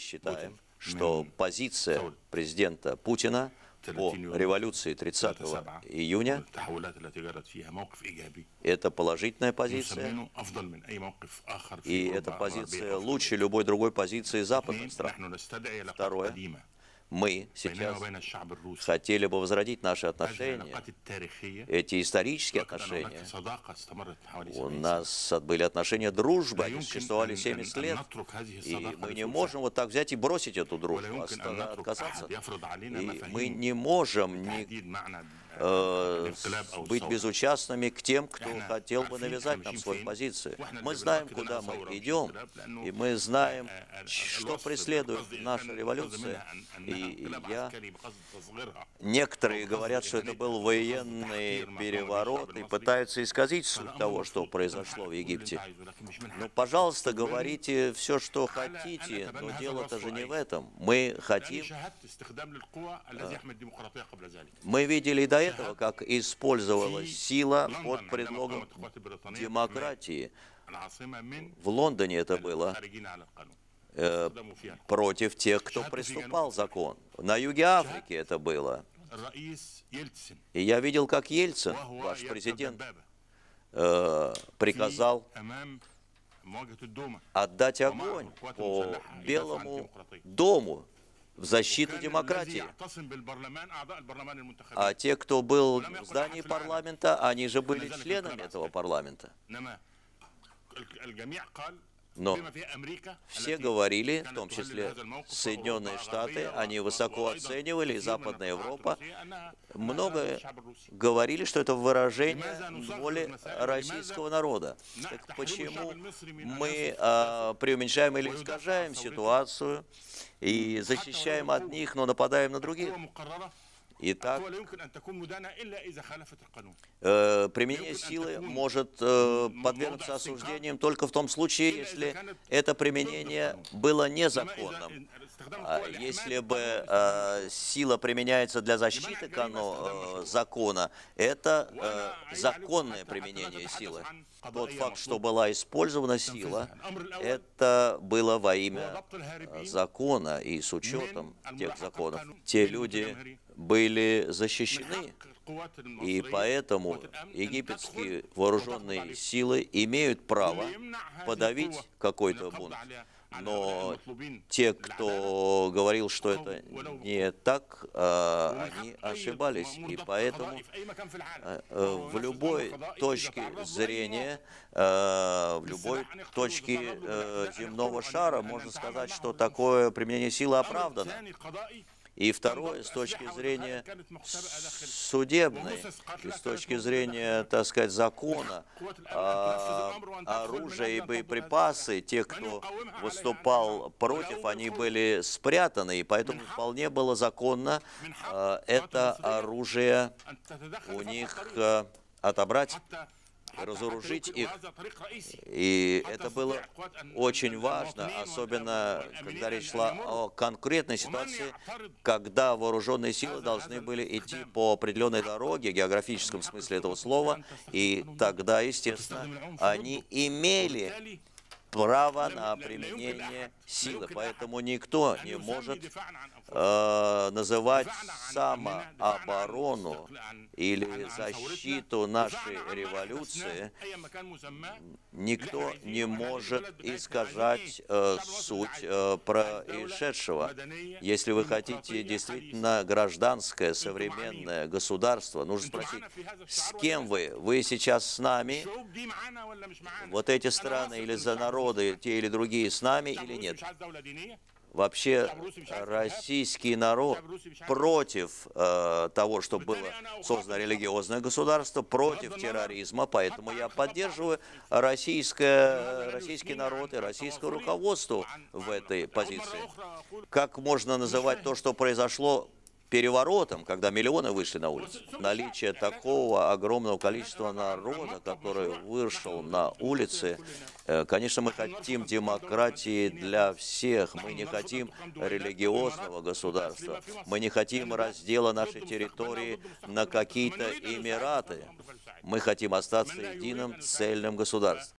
считаем, что позиция президента Путина по революции 30 июня – это положительная позиция, и эта позиция лучше любой другой позиции западных стран. Второе мы сейчас хотели бы возродить наши отношения, эти исторические отношения. У нас были отношения дружбы, они существовали 70 лет, и мы не можем вот так взять и бросить эту дружбу, отказаться. И мы не можем ни э, быть безучастными к тем, кто хотел бы навязать нам свою позицию. Мы знаем, куда мы идем, и мы знаем, что преследует наша революция. И я... Некоторые говорят, что это был военный переворот и пытаются исказить суть того, что произошло в Египте. Ну, пожалуйста, говорите все, что хотите, но дело-то же не в этом. Мы хотим... Мы видели и до этого, как использовалась сила под предлогом демократии. В Лондоне это было э, против тех, кто приступал закон. На юге Африки это было. И я видел, как Ельцин, ваш президент, э, приказал отдать огонь по Белому дому в защиту демократии. А те, кто был в здании парламента, они же были членами этого парламента. Но все говорили, в том числе Соединенные Штаты, они высоко оценивали, и Западная Европа, много говорили, что это выражение воли российского народа. Так почему мы а, преуменьшаем или искажаем ситуацию и защищаем одних, но нападаем на других? Итак, э, применение силы может э, подвергнуться осуждением только в том случае, если это применение было незаконным. А если бы э, сила применяется для защиты кано, э, закона, это э, законное применение силы. Тот факт, что была использована сила, это было во имя закона и с учетом тех законов. Те люди были защищены, и поэтому египетские вооруженные силы имеют право подавить какой-то бунт. Но те, кто говорил, что это не так, а, они ошибались. И поэтому э, в любой точке зрения, э, в любой точке земного шара можно сказать, что такое применение силы оправдано. И второе, с точки зрения судебной, и с точки зрения, так сказать, закона, а, оружие и боеприпасы, те, кто выступал против, они были спрятаны, и поэтому вполне было законно а, это оружие у них а, отобрать разоружить их. И это было очень важно, особенно когда речь шла о конкретной ситуации, когда вооруженные силы должны были идти по определенной дороге, географическом смысле этого слова, и тогда, естественно, они имели право на применение силы. Поэтому никто не может э, называть самооборону или защиту нашей революции. Никто не может искажать э, суть э, происшедшего. Если вы хотите действительно гражданское, современное государство, нужно спросить, с кем вы? Вы сейчас с нами? Вот эти страны или за народ? народы, те или другие, с нами или нет? Вообще российский народ против э, того, чтобы было создано религиозное государство, против терроризма, поэтому я поддерживаю российское, российский народ и российское руководство в этой позиции. Как можно называть то, что произошло переворотом, когда миллионы вышли на улицы. Наличие такого огромного количества народа, который вышел на улицы, э, конечно, мы хотим демократии для всех. Мы не хотим религиозного государства. Мы не хотим раздела нашей территории на какие-то эмираты. Мы хотим остаться единым цельным государством.